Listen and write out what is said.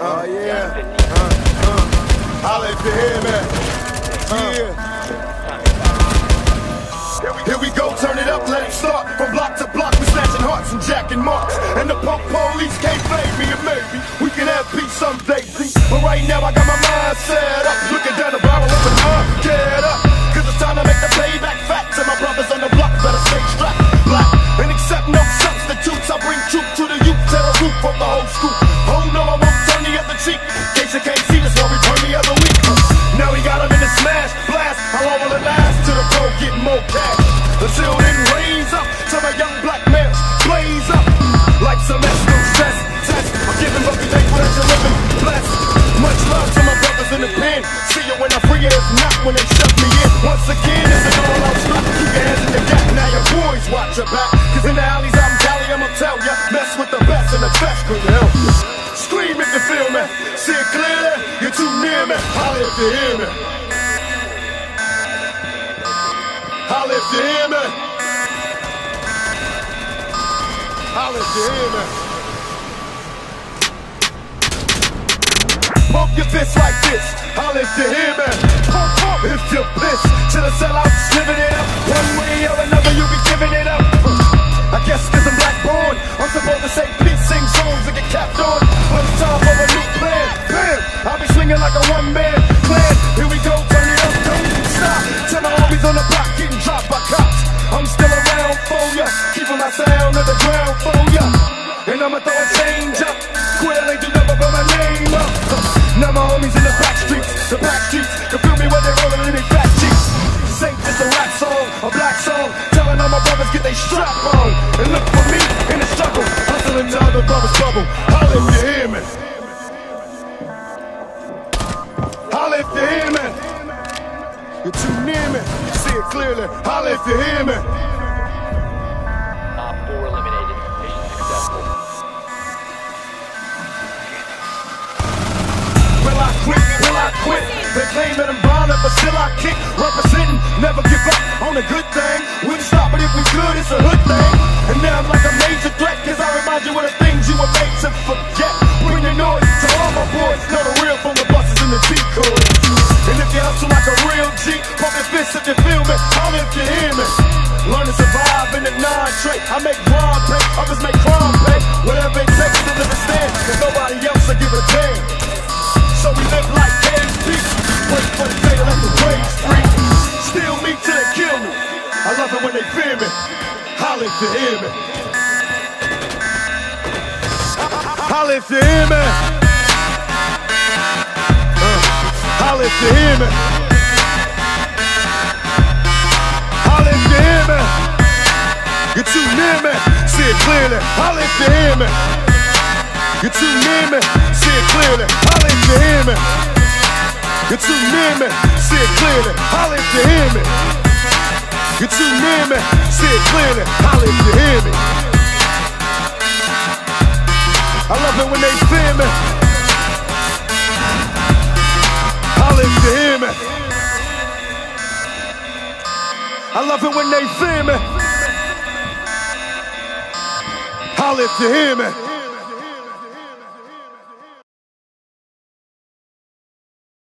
Uh, yeah. Uh, uh. Holla if you hear me. Yeah. Here we go, turn it up, let it start. From block to block, we snatching hearts and jacking marks. And the punk police not when they shut me in. Once again, it's an all slap. Keep your hands in the gap, now your boys watch your back. Cause in the alleys I'm Cali, I'ma tell ya. Mess with the best and the best can help you. Scream if you feel me. See it clearly, you're too near me. Holler if you hear me. Holla if you hear me. Holla if you hear me. Pump your fist like this. Holla if you hear me. Pump, pump if you're pissed. To the sellouts, living it up. One way or another, you be giving it up. I guess cause I'm black born. I'm supposed to say peace, sing songs, and get capped on. But it's time for a new plan. Bam! I'll be swinging like a one man clan. Here we go, turn it up, don't stop. Tell my homies on the block getting dropped by cops. I'm still around for ya. Keeping my sound on the ground for ya. And I'ma throw a homies in the back streets, the back streets. Can feel me when they rolling in their fat cheeks. Ain't just a rap song, a black song. Telling all my brothers get they strap on. And look for me in the struggle. Hustling to other brothers' trouble. Holla if you hear me. Holla if you hear me. You're too near me. You see it clearly. Holla if you hear me. Quit? They claim that I'm violent, but still I kick. Representing, never give up on a good thing. Wouldn't stop, but if we could, it's a hood thing. And now I'm like a major threat, cause I remind you of the things you were made to forget. Bring the noise to all my boys, know the real from the buses and the decoys. And if you hustle like a real G, pump your fists if you feel me, holler if you hear me. Learn to survive in the non-trade. I make grind pay, others make crime pay. Whatever it takes to live and stand, I when they fear me. Holla if you hear me. Holla if you hear me. Uh, holla if you hear me. Holla if you hear me. You're too near me. See it clearly. Holla if you hear me. You're too near me, see it clearly. Holla if you hear me. You're too near me, see it clearly. Holla if you hear me. You're too near me, see it clearly. Holla if you hear me. I love it when they fear me. Holla if you hear me. I love it when they fear me. Holla if you hear me.